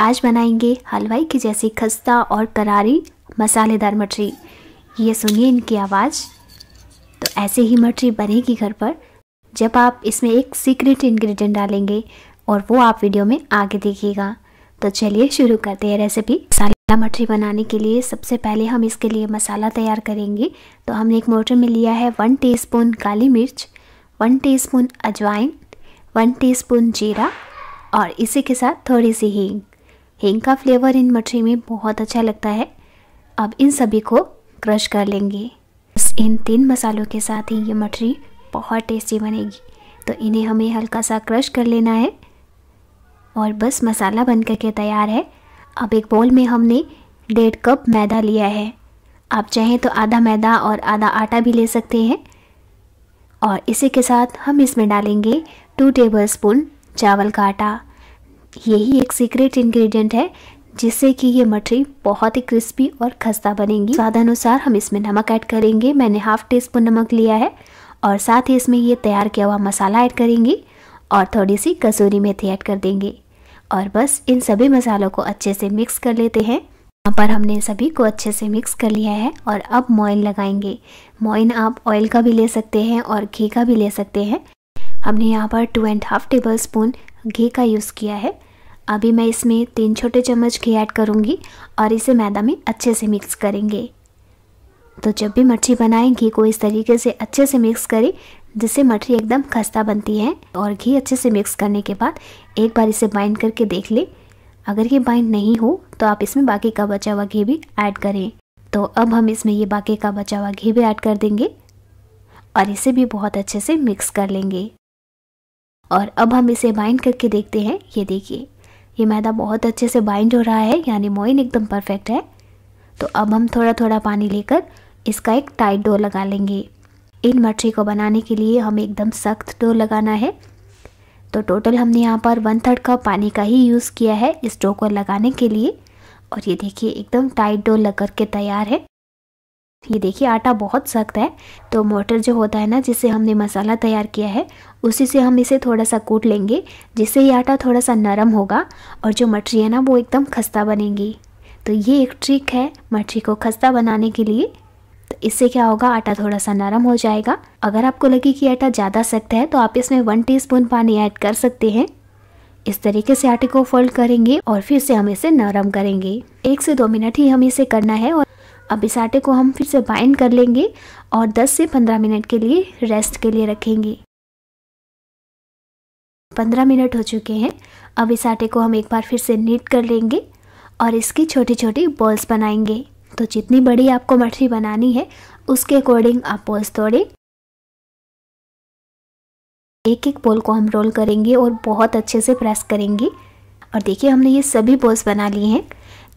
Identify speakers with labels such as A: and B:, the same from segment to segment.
A: आज बनाएँगे हलवाई की जैसी खस्ता और करारी मसालेदार मछली ये सुनिए इनकी आवाज़। तो ऐसे ही मछली बनेगी घर पर। जब आप इसमें एक सीक्रेट इंग्रेडिएंट डालेंगे और वो आप वीडियो में आगे देखिएगा। तो चलिए शुरू करते हैं रेसिपी मसाला मछली बनाने के लिए सबसे पहले हम इसके लिए मसाला तैयार करेंगे। तो हमने एक मोटर में लिया है वन टीस्पून काली मिर्च वन टीस्पून अजवाइन वन टीस्पून जीरा और इसी के साथ थोड़ी सी हींग। हींग का फ्लेवर इन मछली में बहुत अच्छा लगता है। अब इन सभी को क्रश कर लेंगे। बस इन तीन मसालों के साथ ही ये मछली बहुत टेस्टी बनेगी। तो इन्हें हमें हल्का सा क्रश कर लेना है। और बस मसाला बन करके तैयार है। अब एक बोल में हमने डेढ़ कप मैदा लिया है। आप चाहें तो आधा मैदा और आधा आटा भी ले सकते हैं। और इसी के साथ हम इसमें डालेंगे टू टेबल स्पून चावल का आटा। यही एक सीक्रेट इंग्रेडिएंट है, जिससे कि ये मछली बहुत ही क्रिस्पी और खस्ता बनेगी। स्वाद अनुसार हम इसमें नमक ऐड करेंगे। मैंने हाफ़ टी स्पून नमक लिया है और साथ ही इसमें ये तैयार किया हुआ मसाला ऐड करेंगे और थोड़ी सी कसूरी मेथी ऐड कर देंगे। और बस इन सभी मसालों को अच्छे से मिक्स कर लेते हैं। यहाँ पर हमने सभी को अच्छे से मिक्स कर लिया है और अब मोइन लगाएँगे। मोइन आप ऑयल का भी ले सकते हैं और घी का भी ले सकते हैं। हमने यहाँ पर two and half tablespoon घी का यूज़ किया है। अभी मैं इसमें तीन छोटे चम्मच घी ऐड करूँगी और इसे मैदा में अच्छे से मिक्स करेंगे। तो जब भी मच्छी बनाएँ, घी को इस तरीके से अच्छे से मिक्स करें, जिससे मछली एकदम खस्ता बनती है और घी अच्छे से मिक्स करने के बाद एक बार इसे बाइंड करके देख लें। अगर ये बाइंड नहीं हो तो आप इसमें बाकी का बचा हुआ घी भी ऐड करें। तो अब हम इसमें ये बाकी का बचा हुआ घी भी ऐड कर देंगे और इसे भी बहुत अच्छे से मिक्स कर लेंगे। और अब हम इसे बाइंड करके देखते हैं। ये देखिए। ये मैदा बहुत अच्छे से बाइंड हो रहा है, यानी मोइन एकदम परफेक्ट है। तो अब हम थोड़ा थोड़ा पानी लेकर इसका एक टाइट डो लगा लेंगे। इन मछली को बनाने के लिए हमें एकदम सख्त डो लगाना है। तो टोटल हमने यहाँ पर वन थर्ड कप पानी का ही यूज़ किया है इस डो को लगाने के लिए। और ये देखिए, एकदम टाइट डो लग के तैयार है। ये देखिए, आटा बहुत सख्त है। तो मोटर जो होता है ना, जिससे हमने मसाला तैयार किया है, उसी से हम इसे थोड़ा सा कूट लेंगे, जिससे ये आटा थोड़ा सा नरम होगा और जो मछली है ना, वो एकदम खस्ता बनेगी। तो ये एक ट्रिक है मछली को खस्ता बनाने के लिए। तो इससे क्या होगा, आटा थोड़ा सा नरम हो जाएगा। अगर आपको लगे कि आटा ज़्यादा सख्त है तो आप इसमें वन टीस्पून पानी ऐड कर सकते हैं। इस तरीके से आटे को फोल्ड करेंगे और फिर से हम इसे नरम करेंगे। एक से दो मिनट ही हमें इसे करना है और अब इस आटे को हम फिर से बाइंड कर लेंगे और 10 से 15 मिनट के लिए रेस्ट के लिए रखेंगे। 15 मिनट हो चुके हैं। अब इस आटे को हम एक बार फिर से नीट कर लेंगे और इसकी छोटी छोटी बॉल्स बनाएँगे। तो जितनी बड़ी आपको मछली बनानी है, उसके अकॉर्डिंग आप बॉल्स तोड़ें। एक एक बॉल को हम रोल करेंगे और बहुत अच्छे से प्रेस करेंगे। और देखिए, हमने ये सभी बॉल्स बना लिए हैं।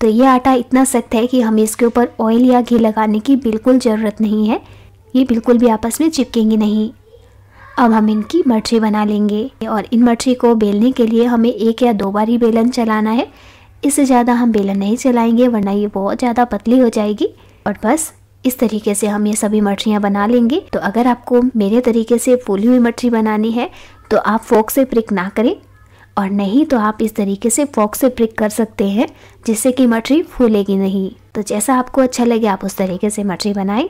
A: तो ये आटा इतना सख्त है कि हमें इसके ऊपर ऑयल या घी लगाने की बिल्कुल ज़रूरत नहीं है। ये बिल्कुल भी आपस में चिपकेंगे नहीं। अब हम इनकी मर्ची बना लेंगे और इन मर्ची को बेलने के लिए हमें एक या दो बार ही बेलन चलाना है। इससे ज़्यादा हम बेलन नहीं चलाएँगे, वरना ये बहुत ज़्यादा पतली हो जाएगी। और बस, इस तरीके से हम ये सभी मछलियाँ बना लेंगे। तो अगर आपको मेरे तरीके से फूली हुई मछली बनानी है तो आप फोक से प्रिक ना करें। और नहीं तो आप इस तरीके से फॉक से प्रिक कर सकते हैं, जिससे कि मछली फूलेगी नहीं। तो जैसा आपको अच्छा लगे, आप उस तरीके से मछली बनाएँ।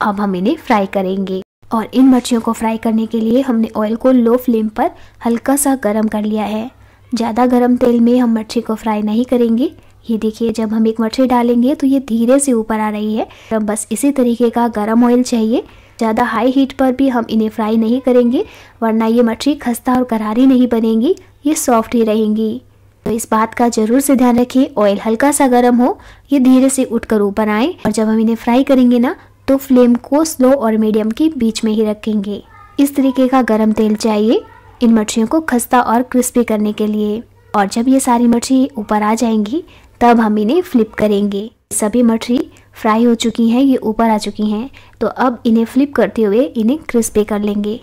A: अब हम इन्हें फ्राई करेंगे। और इन मछलियों को फ्राई करने के लिए हमने ऑयल को लो फ्लेम पर हल्का सा गर्म कर लिया है। ज़्यादा गर्म तेल में हम मछली को फ्राई नहीं करेंगे। ये देखिए, जब हम एक मछली डालेंगे तो ये धीरे से ऊपर आ रही है। तो बस इसी तरीके का गर्म ऑयल चाहिए। ज़्यादा हाई हीट पर भी हम इन्हें फ्राई नहीं करेंगे, वरना ये मछली खस्ता और करारी नहीं बनेगी, ये सॉफ्ट ही रहेंगी। तो इस बात का ज़रूर से ध्यान रखिए ऑयल हल्का सा गर्म हो, ये धीरे से उठकर ऊपर आए, और जब हम इन्हें फ्राई करेंगे ना तो फ्लेम को स्लो और मीडियम के बीच में ही रखेंगे। इस तरीके का गर्म तेल चाहिए इन मछलियों को खस्ता और क्रिस्पी करने के लिए। और जब ये सारी मछली ऊपर आ जाएँगी, तब हम इन्हें फ्लिप करेंगे। सभी मछली फ्राई हो चुकी हैं, ये ऊपर आ चुकी हैं तो अब इन्हें फ्लिप करते हुए इन्हें क्रिस्पी कर लेंगे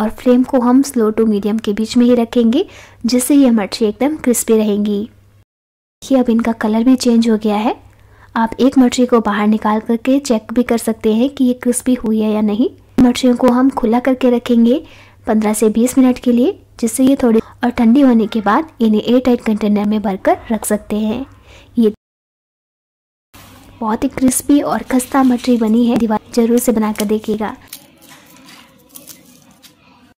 A: और फ्लेम को हम स्लो टू मीडियम के बीच में ही रखेंगे, जिससे ये मछली एकदम क्रिस्पी रहेंगी। ये अब इनका कलर भी चेंज हो गया है। आप एक मछली को बाहर निकाल करके चेक भी कर सकते हैं कि ये क्रिस्पी हुई है या नहीं। मछलियों को हम खुला करके रखेंगे 15 से 20 मिनट के लिए, जिससे ये थोड़ी और ठंडी होने के बाद इन्हें एयर टाइट कंटेनर में भरकर रख सकते हैं। ये बहुत ही क्रिस्पी और खस्ता मटरी बनी है। दीवार ज़रूर से बनाकर देखिएगा।